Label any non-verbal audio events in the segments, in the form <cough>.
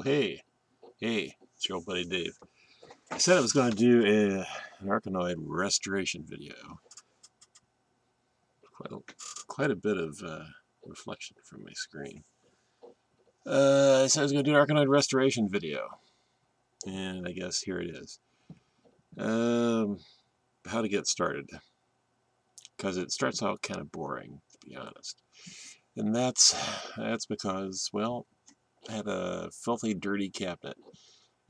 hey, hey, it's your old buddy Dave. I said I was going to do a, an Arkanoid restoration video. Quite a, quite a bit of uh, reflection from my screen. Uh, I said I was going to do an Arkanoid restoration video. And I guess here it is. Um, how to get started. Because it starts out kind of boring, to be honest. And that's, that's because, well, I had a filthy, dirty cabinet.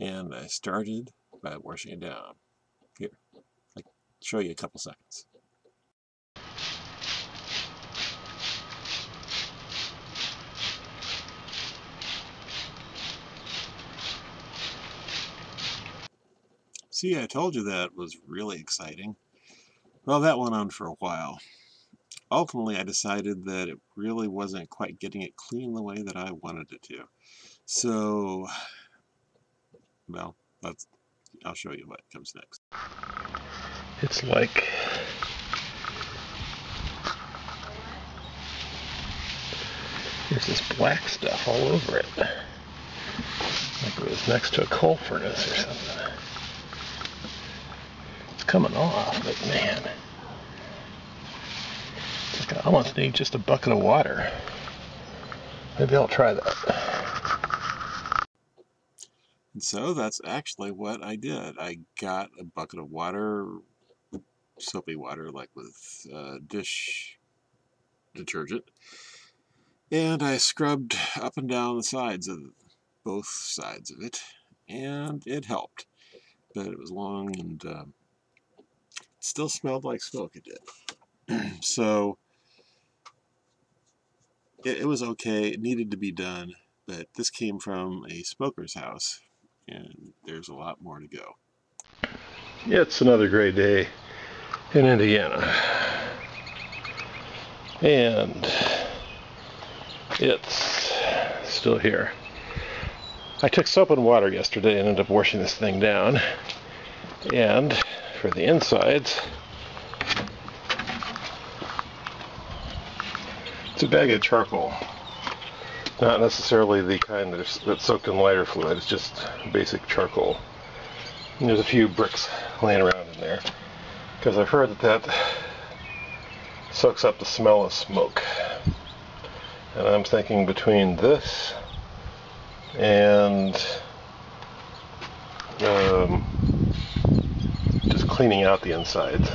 And I started by washing it down. Here, I'll show you a couple seconds. See, I told you that was really exciting. Well, that went on for a while. Ultimately, I decided that it really wasn't quite getting it clean the way that I wanted it to. So, well, that's, I'll show you what comes next. It's like there's this black stuff all over it. Like it was next to a coal furnace or something. It's coming off, but man. Like I almost need just a bucket of water. Maybe I'll try that. And so that's actually what I did. I got a bucket of water, soapy water, like with uh, dish detergent, and I scrubbed up and down the sides of both sides of it, and it helped. But it was long and uh, it still smelled like smoke, it did. <clears throat> so it, it was okay, it needed to be done, but this came from a smoker's house and there's a lot more to go. It's another great day in Indiana. And it's still here. I took soap and water yesterday and ended up washing this thing down. And for the insides, it's a bag of charcoal. Not necessarily the kind that's, that's soaked in lighter fluid, it's just basic charcoal. And there's a few bricks laying around in there. Because I've heard that that soaks up the smell of smoke. And I'm thinking between this and um, just cleaning out the insides.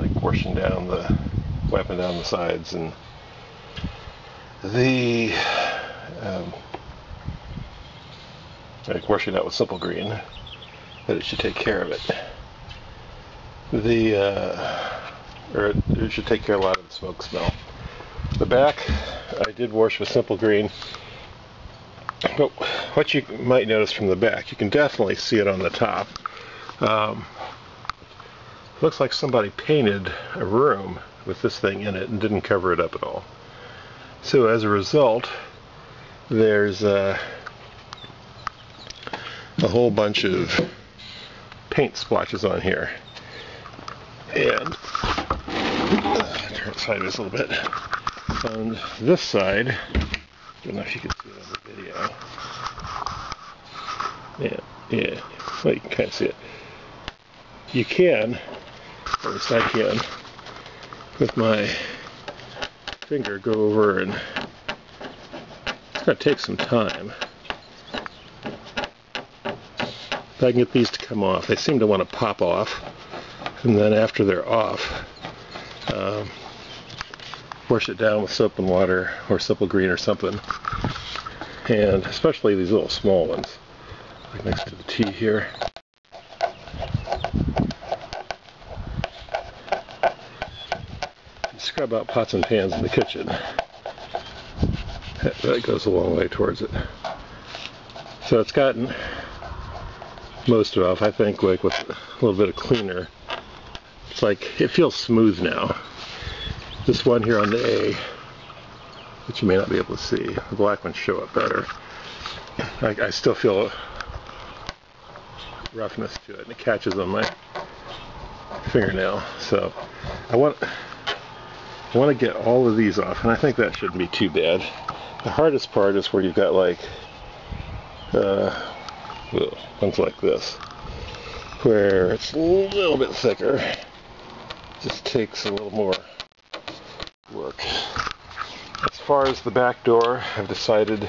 Like washing down the, wiping down the sides and the um, like washing out with simple green that it should take care of it. The uh, or it should take care of a lot of the smoke smell. The back I did wash with simple green but what you might notice from the back you can definitely see it on the top. Um, looks like somebody painted a room with this thing in it and didn't cover it up at all so as a result, there's uh, a whole bunch of paint splotches on here. And uh, turn it sideways a little bit. On this side, I don't know if you can see it on the video. Yeah, yeah. Well, you can kind of see it. You can, or at least I can, with my finger go over and it's going to take some time. If I can get these to come off, they seem to want to pop off and then after they're off um, wash it down with soap and water or simple green or something and especially these little small ones like next to the T here scrub out pots and pans in the kitchen. That, that goes a long way towards it. So it's gotten most of it off, I think, like with a little bit of cleaner. It's like, it feels smooth now. This one here on the A, which you may not be able to see, the black ones show up better. I, I still feel roughness to it, and it catches on my fingernail. So I want I want to get all of these off, and I think that shouldn't be too bad. The hardest part is where you've got like uh, ones like this, where it's a little bit thicker. Just takes a little more work. As far as the back door, I've decided,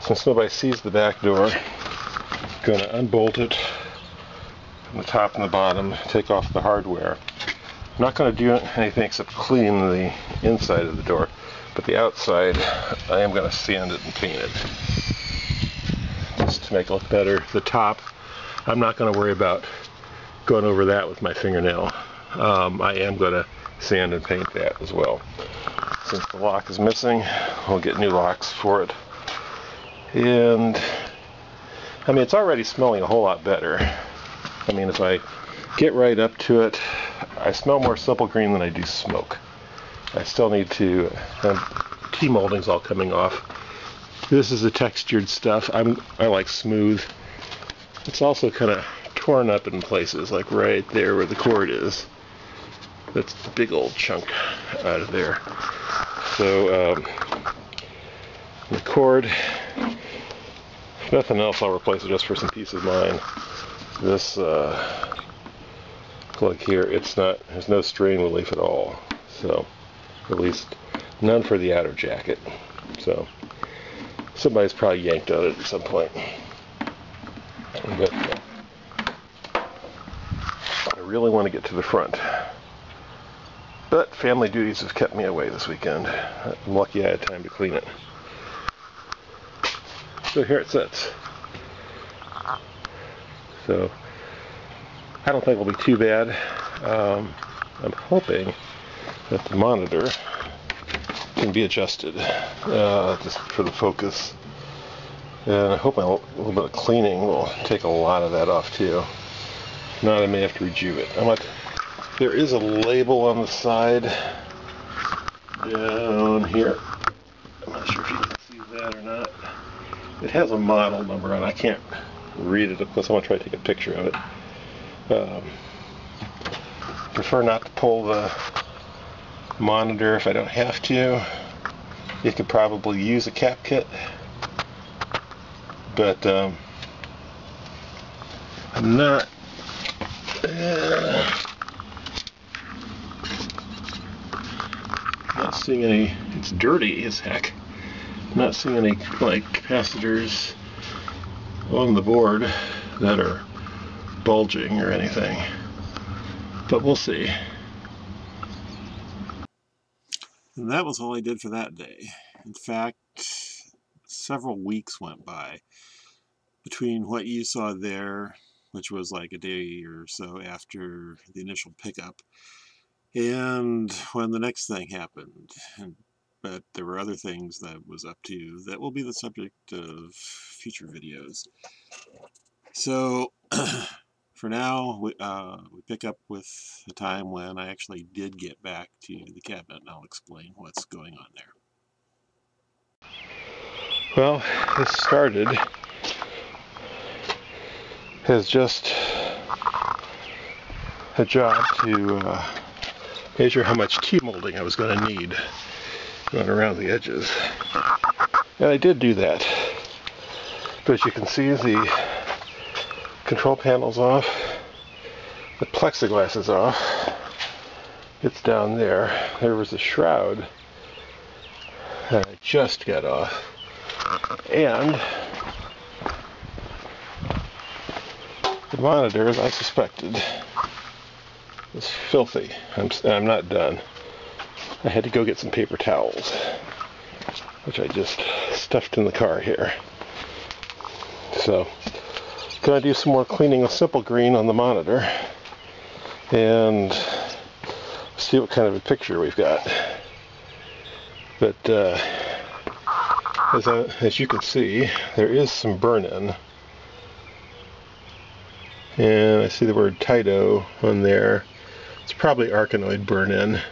since nobody sees the back door, I'm going to unbolt it from the top and the bottom, take off the hardware. I'm not going to do anything except clean the inside of the door, but the outside I am going to sand it and paint it just to make it look better. The top, I'm not going to worry about going over that with my fingernail. Um, I am going to sand and paint that as well. Since the lock is missing, we'll get new locks for it. And, I mean, it's already smelling a whole lot better. I mean, if I get right up to it, I smell more simple green than I do smoke. I still need to, T-molding's all coming off. This is the textured stuff. I'm, I like smooth. It's also kind of torn up in places, like right there where the cord is. That's a big old chunk out of there. So, um, the cord, nothing else, I'll replace it just for some peace of mind. This uh, plug here, it's not, there's no strain relief at all. So, at least none for the outer jacket. So, somebody's probably yanked on it at some point. But I really want to get to the front. But family duties have kept me away this weekend. I'm lucky I had time to clean it. So here it sits. So I don't think it'll be too bad. Um, I'm hoping that the monitor can be adjusted uh, just for the focus. And I hope a little bit of cleaning will take a lot of that off too. Not, I may have to rejuve it. I'm not, there is a label on the side down here. I'm not sure if you can see that or not. It has a model number on it. I can't read it unless I want to try to take a picture of it. Um, prefer not to pull the monitor if I don't have to. You could probably use a cap kit, but um, I'm not. Uh, not seeing any. It's dirty as heck. not seeing any like capacitors on the board that are bulging or anything. But we'll see. And that was all I did for that day. In fact, several weeks went by between what you saw there, which was like a day or so after the initial pickup, and when the next thing happened. But there were other things that was up to you that will be the subject of future videos. So <clears throat> for now, we, uh, we pick up with the time when I actually did get back to the cabinet, and I'll explain what's going on there. Well, this started as just a job to uh, measure how much T-molding I was going to need going around the edges. And I did do that. But as you can see, the control panel's off. The plexiglass is off. It's down there. There was a shroud that I just got off. And the monitor, as I suspected, was filthy. I'm, I'm not done. I had to go get some paper towels, which I just stuffed in the car here. So, Gonna do some more cleaning with Simple Green on the monitor and see what kind of a picture we've got. But uh, as, I, as you can see, there is some burn-in. And I see the word Taito on there. It's probably Arkanoid burn-in.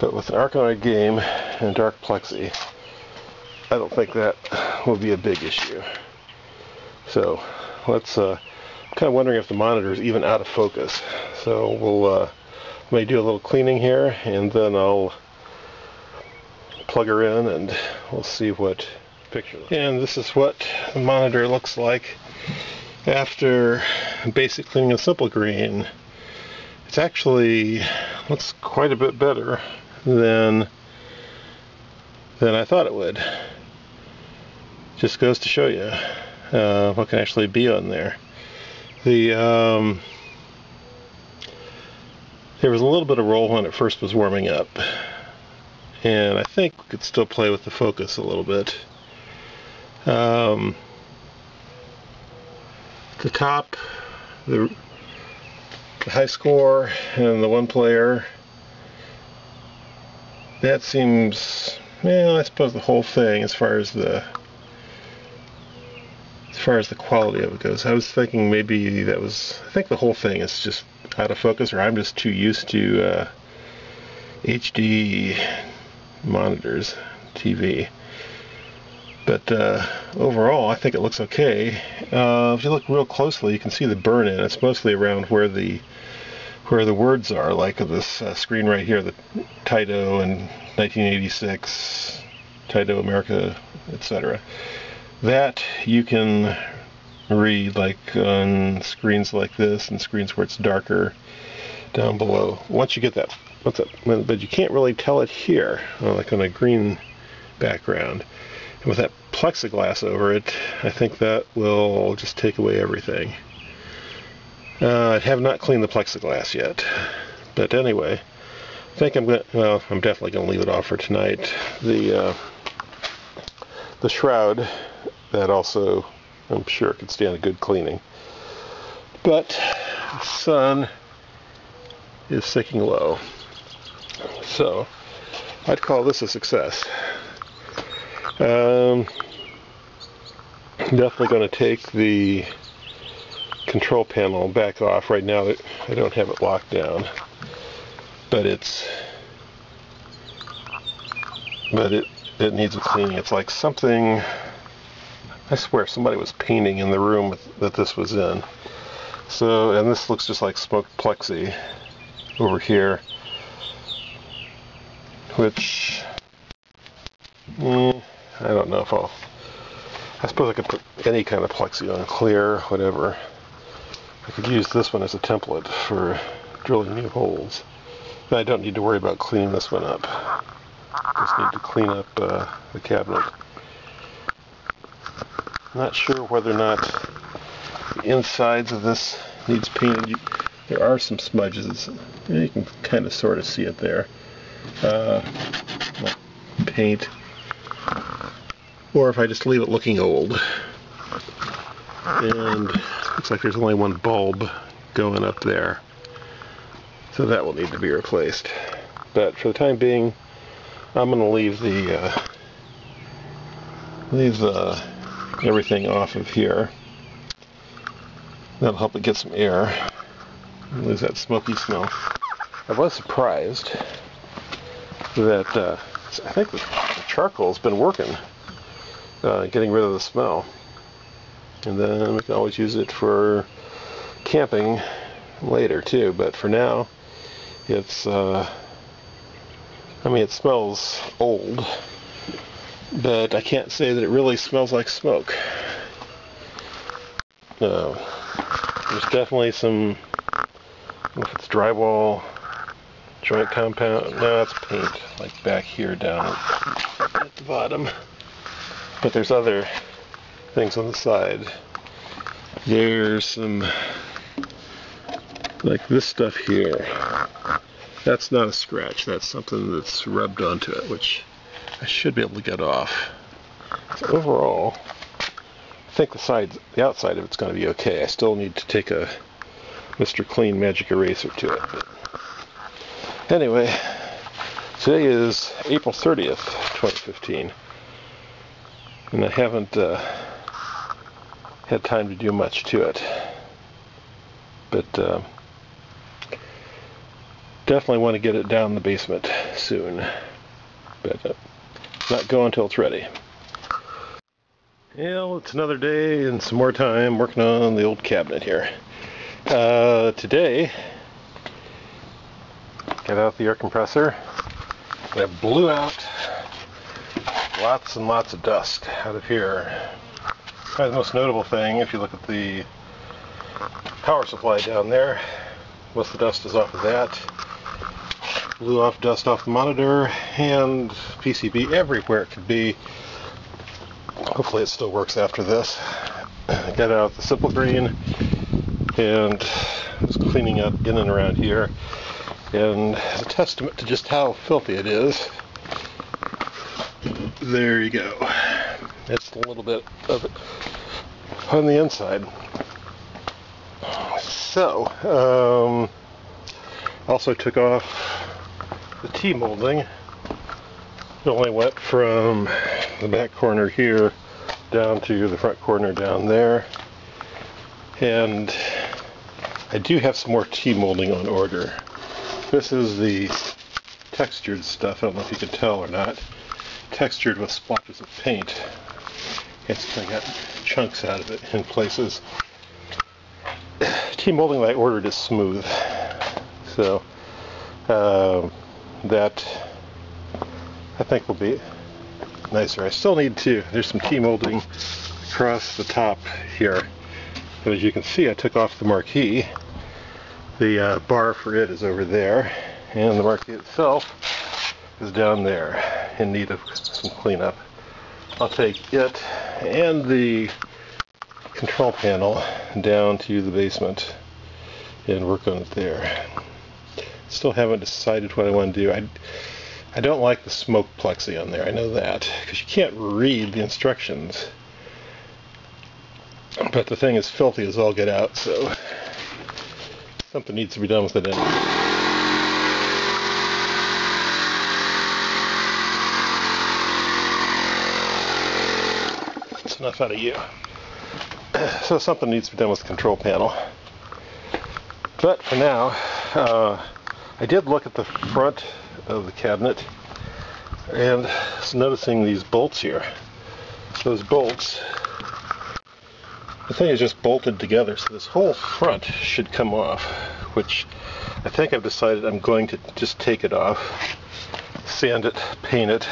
But with an Arkanoid game and dark plexi, I don't think that will be a big issue. So let's uh, I'm kind of wondering if the monitor is even out of focus so we'll uh, may do a little cleaning here and then I'll plug her in and we'll see what picture. And this is what the monitor looks like after basic cleaning of simple green. It's actually looks quite a bit better than than I thought it would. Just goes to show you uh, what can actually be on there. The um, there was a little bit of roll when it first was warming up, and I think we could still play with the focus a little bit. Um, the top, the, the high score, and the one player. That seems, well, I suppose the whole thing, as far as the far as the quality of it goes. I was thinking maybe that was, I think the whole thing is just out of focus, or I'm just too used to uh, HD monitors, TV. But uh, overall, I think it looks okay. Uh, if you look real closely, you can see the burn-in. It's mostly around where the where the words are, like this uh, screen right here, the Taito and 1986, Taito America, etc. That you can read like on screens like this and screens where it's darker down below. Once you get that, what's that? But you can't really tell it here, uh, like on a green background. And with that plexiglass over it, I think that will just take away everything. Uh, I have not cleaned the plexiglass yet, but anyway, I think I'm going. Well, I'm definitely going to leave it off for tonight. The uh, the shroud that also I'm sure could stand a good cleaning, but the sun is sinking low, so I'd call this a success. Um, definitely going to take the control panel back off. Right now I don't have it locked down, but it's but it it needs a cleaning. It's like something. I swear somebody was painting in the room that this was in. So and this looks just like smoked plexi over here, which. Mm, I don't know if I'll... I suppose I could put any kind of plexi on, clear, whatever. I could use this one as a template for drilling new holes. I don't need to worry about cleaning this one up. Just need to clean up uh, the cabinet. Not sure whether or not the insides of this needs painted. There are some smudges. You can kind of sort of see it there. Uh, paint or if I just leave it looking old. And looks like there's only one bulb going up there. So that will need to be replaced. But for the time being, I'm going to leave the uh, leave the everything off of here. That'll help it get some air. Lose that smoky smell. I was surprised that uh, I think the charcoal's been working uh, getting rid of the smell. And then we can always use it for camping later too, but for now it's uh, I mean it smells old but I can't say that it really smells like smoke no there's definitely some if it's drywall joint compound no that's paint like back here down at the bottom but there's other things on the side. There's some, like this stuff here. That's not a scratch, that's something that's rubbed onto it, which I should be able to get off. So overall, I think the side, the outside of it's going to be okay. I still need to take a Mr. Clean Magic Eraser to it. But anyway, today is April 30th, 2015 and I haven't uh, had time to do much to it. But uh, definitely want to get it down the basement soon. But uh, not go until it's ready. Well, it's another day and some more time working on the old cabinet here. Uh, today, got out the air compressor. I blew out lots and lots of dust out of here. Probably the most notable thing, if you look at the power supply down there, most of the dust is off of that. Blew off dust off the monitor and PCB everywhere it could be. Hopefully it still works after this. <clears throat> Got out the simple green and was cleaning up in and around here. And as a testament to just how filthy it is, there you go. It's a little bit of it on the inside. So, um, also took off the T-molding. It only went from the back corner here down to the front corner down there. And I do have some more T-molding on order. This is the textured stuff. I don't know if you can tell or not. Textured with splotches of paint. It's kind of got chunks out of it in places. T-molding that I ordered is smooth. So uh, that I think will be nicer. I still need to, there's some T-molding across the top here. But as you can see, I took off the marquee. The uh, bar for it is over there, and the marquee itself is down there in need of some cleanup. I'll take it and the control panel down to the basement and work on it there. Still haven't decided what I want to do. I, I don't like the smoke plexi on there, I know that, because you can't read the instructions. But the thing is filthy as all get out, so something needs to be done with it anyway. Enough out of you. <clears throat> So something needs to be done with the control panel. But for now, uh, I did look at the front of the cabinet and was noticing these bolts here. Those bolts, the thing is just bolted together, so this whole front should come off, which I think I've decided I'm going to just take it off, sand it, paint it,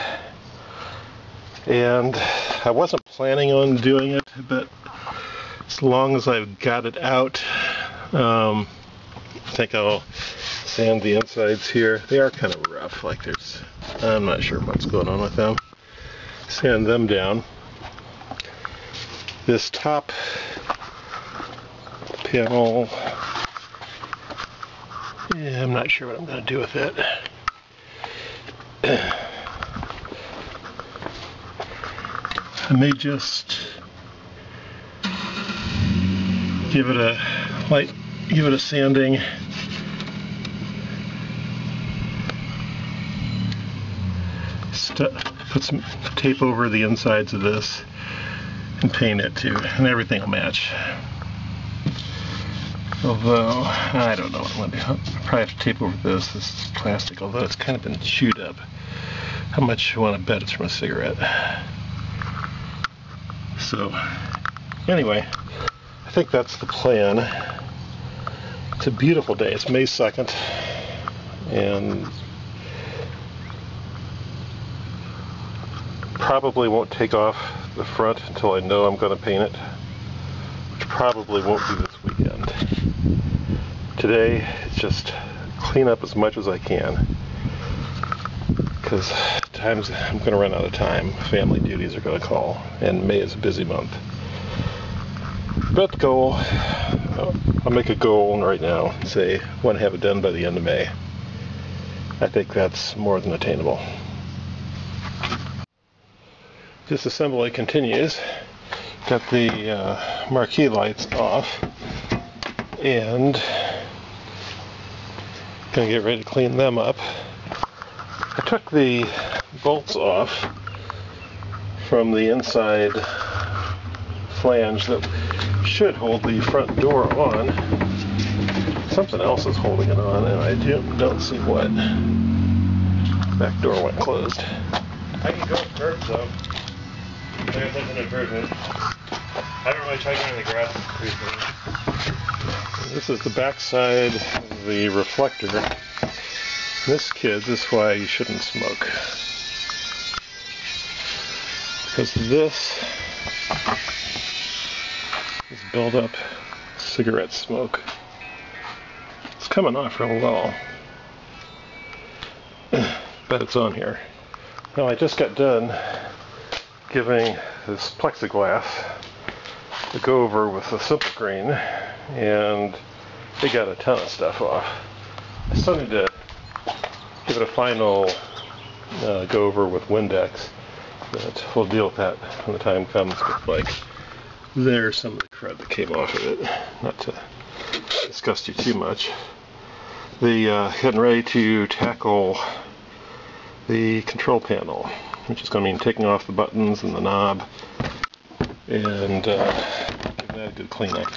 and I wasn't planning on doing it, but as long as I've got it out, um, I think I'll sand the insides here. They are kind of rough, like there's, I'm not sure what's going on with them. Sand them down. This top panel, yeah, I'm not sure what I'm going to do with it. I may just give it a light, give it a sanding. St put some tape over the insides of this and paint it too, and everything will match. Although, I don't know what I'm going to do. I'll probably have to tape over this. This is plastic, although it's kind of been chewed up. How much you want to bet it's from a cigarette? So, anyway, I think that's the plan. It's a beautiful day. It's May 2nd, and probably won't take off the front until I know I'm going to paint it, which probably won't be this weekend. Today, it's just clean up as much as I can because times I'm going to run out of time. Family duties are going to call, and May is a busy month. But goal, I'll make a goal right now. Say, I want to have it done by the end of May. I think that's more than attainable. Disassembly continues. Got the uh, marquee lights off, and gonna get ready to clean them up. I took the bolts off from the inside flange that should hold the front door on. Something else is holding it on, and I do, don't see what. Back door went closed. I can go first though. I got something to burn. I haven't really tried going in the grass recently. This is the back side of the reflector. This kid, this is why you shouldn't smoke. Because this is buildup cigarette smoke. It's coming off real well. <clears throat> but it's on here. Now I just got done giving this plexiglass a go over with a simple green and it got a ton of stuff off. I still need to give it a final uh, go over with Windex but we'll deal with that when the time comes. But like there's some of the crud that came off of it not to disgust you too much. The uh, getting ready to tackle the control panel which is going to mean taking off the buttons and the knob and uh, give that a good cleanup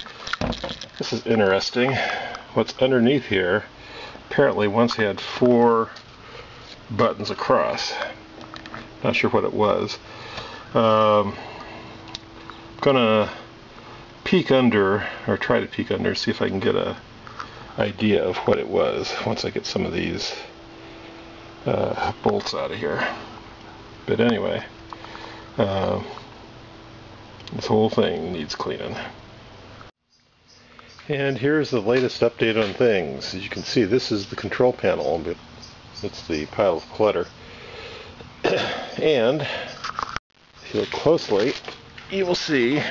this is interesting what's underneath here apparently once had four buttons across not sure what it was. Um, I'm gonna peek under, or try to peek under, see if I can get a idea of what it was once I get some of these uh, bolts out of here. But anyway, uh, this whole thing needs cleaning. And here's the latest update on things. As you can see, this is the control panel, but it's the pile of clutter. <coughs> and if you look closely, you will see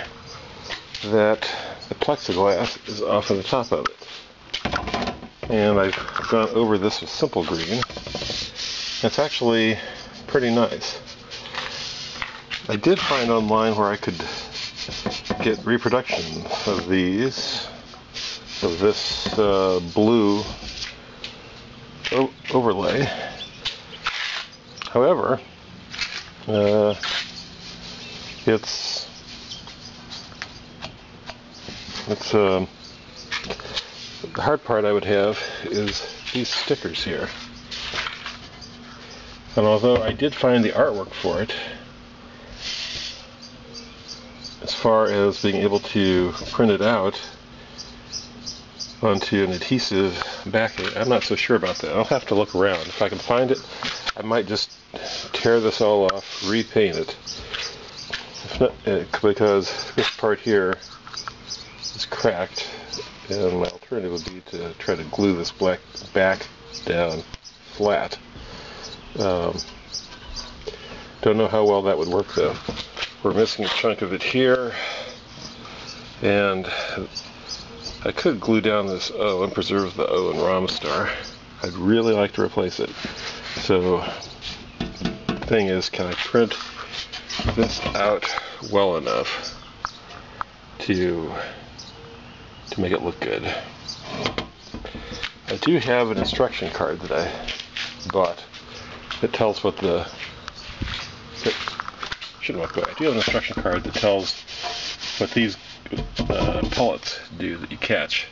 that the plexiglass is off of the top of it. And I've gone over this with simple green. It's actually pretty nice. I did find online where I could get reproductions of these, of this uh, blue overlay However, uh, it's it's um, the hard part I would have is these stickers here. And although I did find the artwork for it, as far as being able to print it out onto an adhesive backing, I'm not so sure about that. I'll have to look around. If I can find it, I might just tear this all off, repaint it. Not, uh, because this part here is cracked, and my alternative would be to try to glue this black back down flat. Um, don't know how well that would work though. We're missing a chunk of it here, and I could glue down this O and preserve the O in Romstar. I'd really like to replace it. So thing is, can I print this out well enough to to make it look good? I do have an instruction card that I bought that tells what the that, walk away. I do have an instruction card that tells what these uh, pellets do that you catch.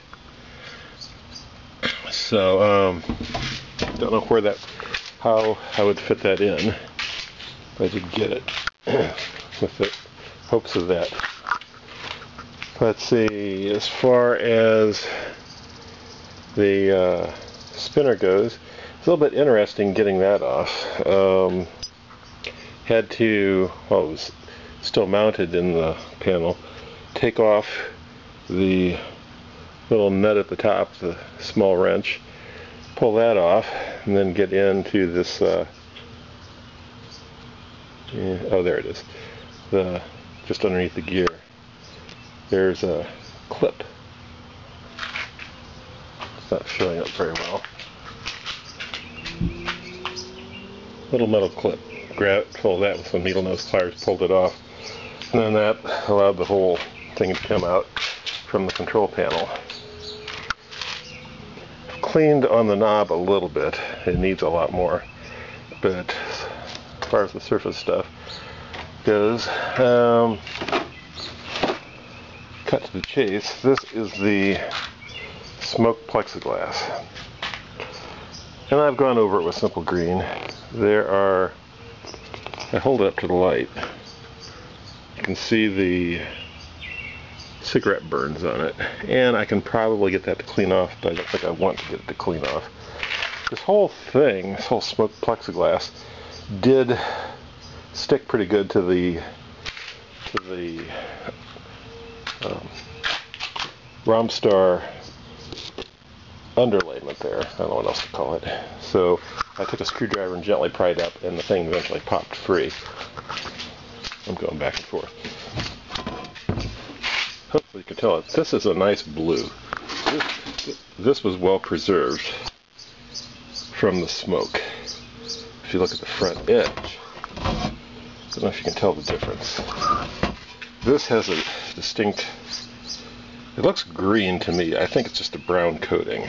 So um, don't know where that how I would fit that in. I did get it <clears throat> with the hopes of that. Let's see, as far as the uh, spinner goes, it's a little bit interesting getting that off. Um, had to, well it was still mounted in the panel, take off the little nut at the top, the small wrench, pull that off, and then get into this uh, yeah, oh, there it is. The just underneath the gear. There's a clip. It's not showing up very well. Little metal clip. Grab, pull that with some needle nose pliers, pulled it off, and then that allowed the whole thing to come out from the control panel. Cleaned on the knob a little bit. It needs a lot more, but as far as the surface stuff goes. Um, cut to the chase, this is the smoke plexiglass. And I've gone over it with simple green. There are, I hold it up to the light. You can see the cigarette burns on it. And I can probably get that to clean off, but I don't think I want to get it to clean off. This whole thing, this whole smoke plexiglass, did stick pretty good to the to the um, Romstar underlayment there. I don't know what else to call it. So I took a screwdriver and gently pried up, and the thing eventually popped free. I'm going back and forth. Hopefully you can tell it. This is a nice blue. This, was well preserved from the smoke. If you look at the front edge, I don't know if you can tell the difference. This has a distinct, it looks green to me. I think it's just a brown coating.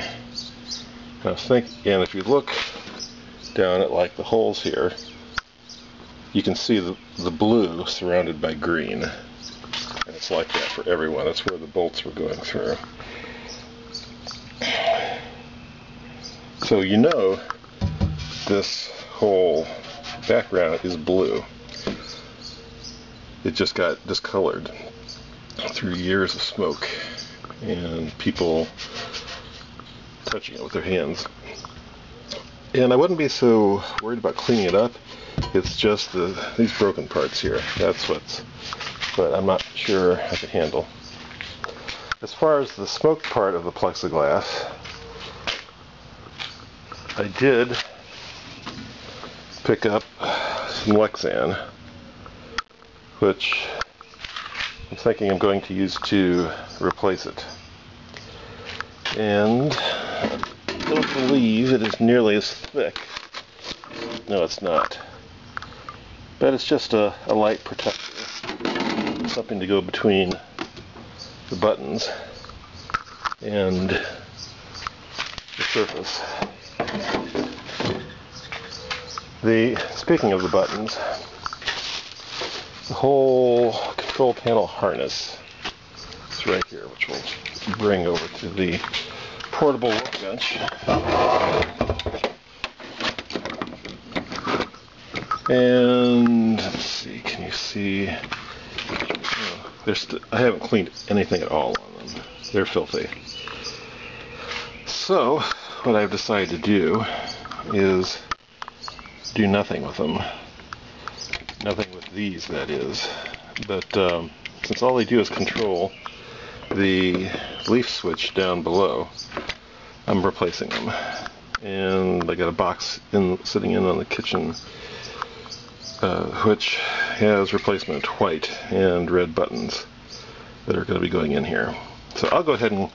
I thinking, and if you look down at like the holes here, you can see the, the blue surrounded by green. And it's like that for everyone. That's where the bolts were going through. So you know this whole background is blue. It just got discolored through years of smoke and people touching it with their hands. And I wouldn't be so worried about cleaning it up. It's just the these broken parts here. That's what's but I'm not sure I could handle. As far as the smoke part of the plexiglass, I did pick up some Lexan, which I'm thinking I'm going to use to replace it. And don't believe it is nearly as thick. No, it's not. But it's just a, a light protector. Something to go between the buttons and the surface. The speaking of the buttons, the whole control panel harness is right here, which we'll bring over to the portable workbench. And let's see, can you see? There's I haven't cleaned anything at all on them. They're filthy. So, what I've decided to do is do nothing with them. Nothing with these, that is. But um, since all they do is control the leaf switch down below, I'm replacing them. And I got a box in sitting in on the kitchen uh, which has replacement white and red buttons that are going to be going in here. So I'll go ahead and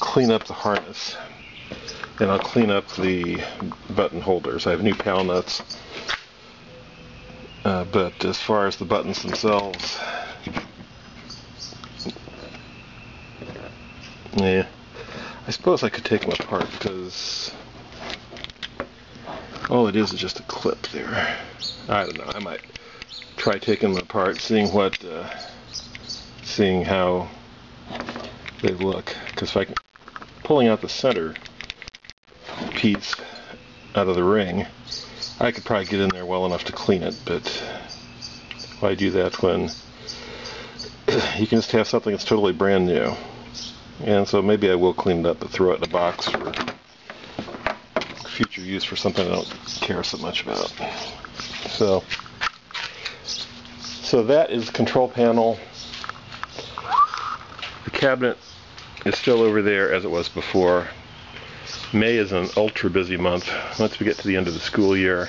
clean up the harness and I'll clean up the button holders. I have new PAL nuts, uh, but as far as the buttons themselves, yeah, I suppose I could take them apart because all it is is just a clip there. I don't know. I might try taking them apart, seeing what, uh, seeing how they look. Because if I can, pulling out the center piece out of the ring, I could probably get in there well enough to clean it. But why do that when <clears throat> you can just have something that's totally brand new? And so maybe I will clean it up, but throw it in a box for future use for something I don't care so much about. So, so that is the control panel. The cabinet is still over there as it was before. May is an ultra busy month. Once we get to the end of the school year,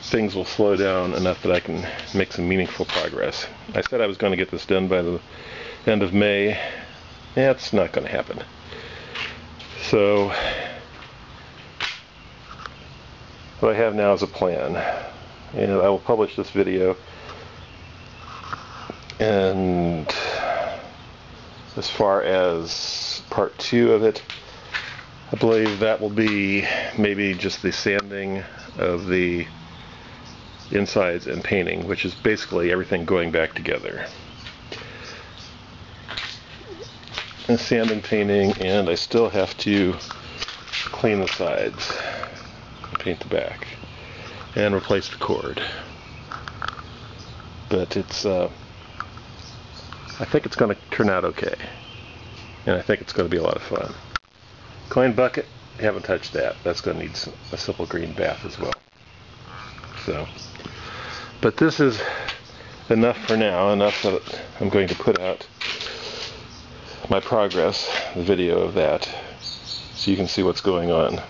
things will slow down enough that I can make some meaningful progress. I said I was going to get this done by the end of May. That's not going to happen. So what I have now is a plan and I will publish this video and as far as part two of it I believe that will be maybe just the sanding of the insides and painting which is basically everything going back together and sanding painting and I still have to clean the sides paint the back and replace the cord. But it's, uh, I think it's going to turn out okay. And I think it's going to be a lot of fun. Coin bucket, haven't touched that. That's going to need a simple green bath as well. So, but this is enough for now, enough that I'm going to put out my progress, the video of that, so you can see what's going on.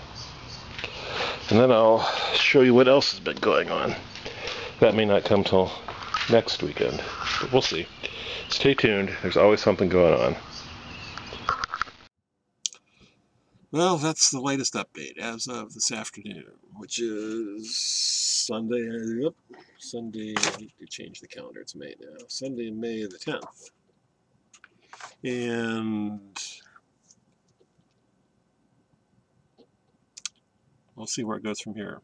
And then I'll show you what else has been going on. That may not come till next weekend, but we'll see. Stay tuned, there's always something going on. Well, that's the latest update as of this afternoon, which is Sunday. Yep, Sunday. I need to change the calendar. It's May now. Sunday, May the 10th. And we'll see where it goes from here.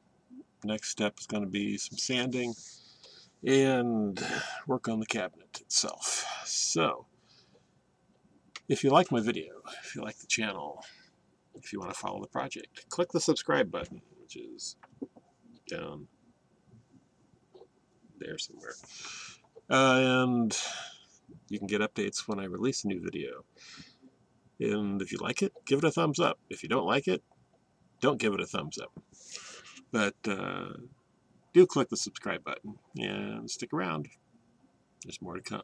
Next step is going to be some sanding and work on the cabinet itself. So, if you like my video, if you like the channel, if you want to follow the project, click the subscribe button, which is down there somewhere. Uh, and you can get updates when I release a new video. And if you like it, give it a thumbs up. If you don't like it, don't give it a thumbs up. But uh, do click the subscribe button and stick around. There's more to come.